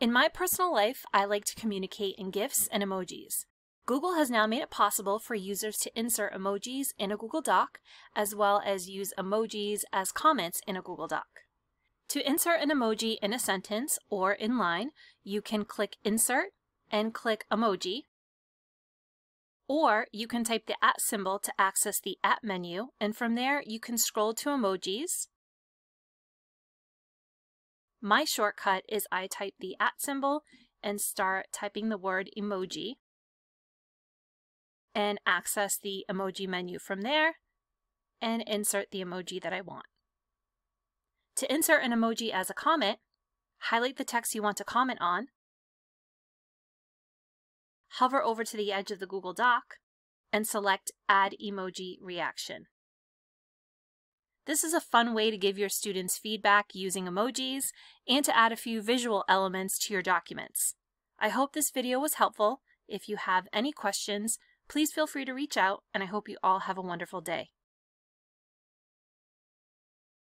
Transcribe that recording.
In my personal life, I like to communicate in GIFs and emojis. Google has now made it possible for users to insert emojis in a Google Doc, as well as use emojis as comments in a Google Doc. To insert an emoji in a sentence or in line, you can click Insert and click Emoji, or you can type the at symbol to access the at menu, and from there you can scroll to emojis, my shortcut is I type the at symbol and start typing the word emoji and access the emoji menu from there and insert the emoji that I want. To insert an emoji as a comment, highlight the text you want to comment on, hover over to the edge of the Google Doc, and select Add Emoji Reaction. This is a fun way to give your students feedback using emojis and to add a few visual elements to your documents. I hope this video was helpful. If you have any questions, please feel free to reach out and I hope you all have a wonderful day.